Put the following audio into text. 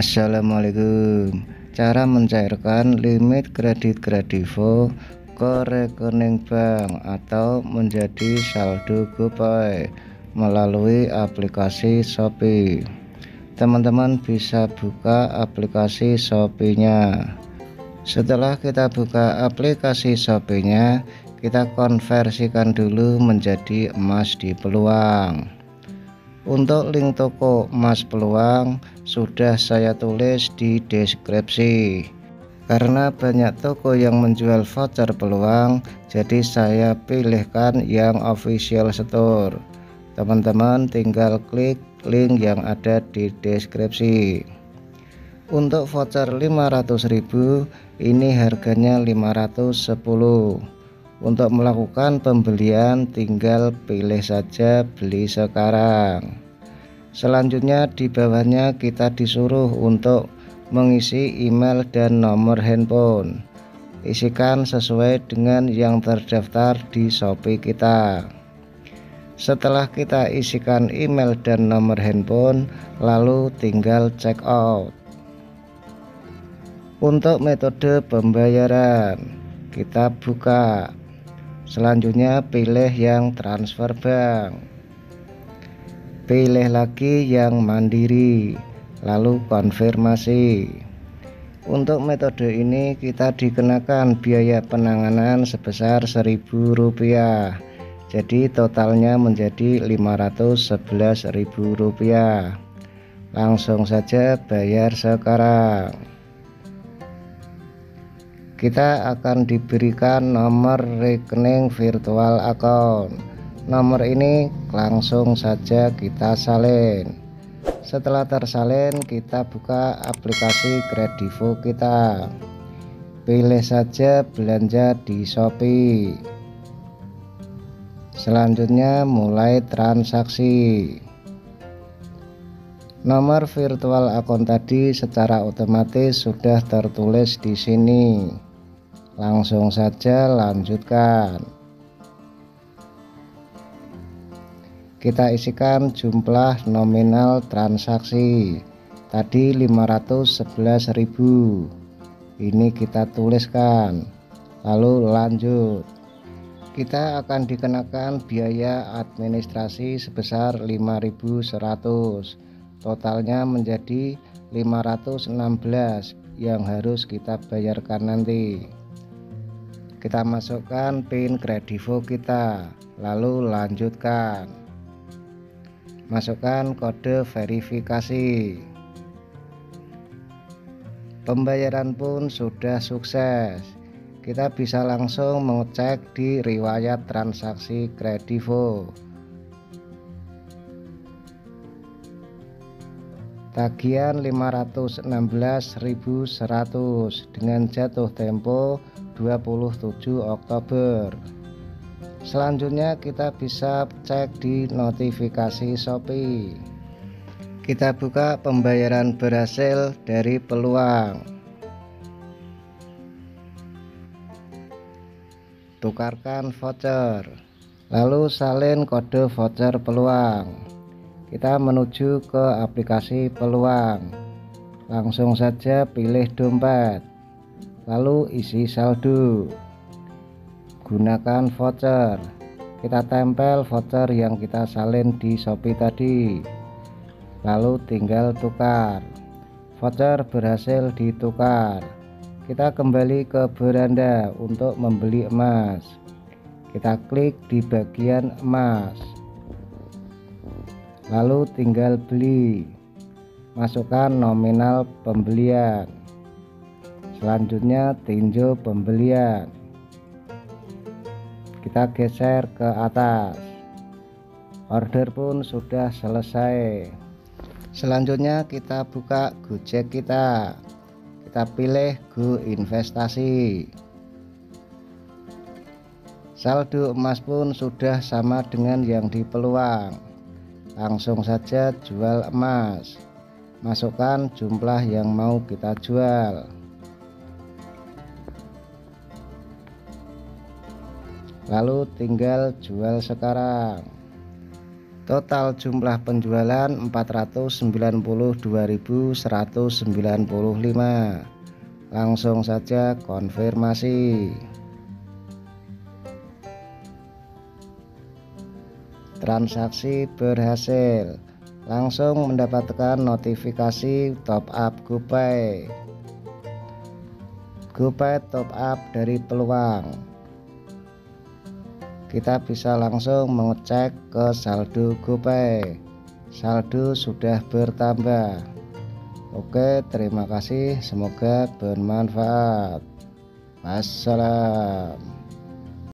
Assalamualaikum. Cara mencairkan limit kredit kredivo ke rekening bank atau menjadi saldo GoPay melalui aplikasi Shopee. Teman-teman bisa buka aplikasi Shopee-nya. Setelah kita buka aplikasi Shopee-nya kita konversikan dulu menjadi emas di peluang untuk link toko emas peluang sudah saya tulis di deskripsi. Karena banyak toko yang menjual voucher peluang, jadi saya pilihkan yang official store. Teman-teman tinggal klik link yang ada di deskripsi. Untuk voucher 500.000 ini harganya 510 untuk melakukan pembelian tinggal pilih saja beli sekarang. Selanjutnya di bawahnya kita disuruh untuk mengisi email dan nomor handphone. Isikan sesuai dengan yang terdaftar di Shopee kita. Setelah kita isikan email dan nomor handphone, lalu tinggal check out. Untuk metode pembayaran, kita buka Selanjutnya pilih yang transfer bank. Pilih lagi yang mandiri, lalu konfirmasi. Untuk metode ini kita dikenakan biaya penanganan sebesar Rp1.000. Jadi totalnya menjadi Rp511.000. Langsung saja bayar sekarang kita akan diberikan nomor rekening virtual account. Nomor ini langsung saja kita salin. Setelah tersalin kita buka aplikasi kredivo kita. Pilih saja belanja di Shopee. Selanjutnya mulai transaksi. Nomor virtual akun tadi secara otomatis sudah tertulis di sini langsung saja lanjutkan. Kita isikan jumlah nominal transaksi. Tadi 511.000 ini kita tuliskan. Lalu lanjut. Kita akan dikenakan biaya administrasi sebesar 5.100 totalnya menjadi 516 yang harus kita bayarkan nanti kita masukkan pin kredivo kita lalu lanjutkan. Masukkan kode verifikasi. Pembayaran pun sudah sukses. Kita bisa langsung mengecek di riwayat transaksi kredivo. Tagihan 516.100 dengan jatuh tempo 27 Oktober. Selanjutnya kita bisa cek di notifikasi Shopee. Kita buka pembayaran berhasil dari peluang. Tukarkan voucher lalu salin kode voucher peluang. Kita menuju ke aplikasi peluang. Langsung saja pilih dompet lalu isi saldo. Gunakan voucher. Kita tempel voucher yang kita salin di Shopee tadi. Lalu tinggal tukar. Voucher berhasil ditukar. Kita kembali ke beranda untuk membeli emas. Kita klik di bagian emas. Lalu tinggal beli. Masukkan nominal pembelian selanjutnya tinjau pembelian. Kita geser ke atas. Order pun sudah selesai. Selanjutnya kita buka gojek kita. Kita pilih go investasi. Saldo emas pun sudah sama dengan yang di peluang langsung saja jual emas. Masukkan jumlah yang mau kita jual lalu tinggal jual sekarang. Total jumlah penjualan 492.195 langsung saja konfirmasi. Transaksi berhasil. Langsung mendapatkan notifikasi top up GoPay. GoPay top up dari peluang kita bisa langsung mengecek ke saldo GoPay. Saldo sudah bertambah. Oke terima kasih. Semoga bermanfaat. Wassalam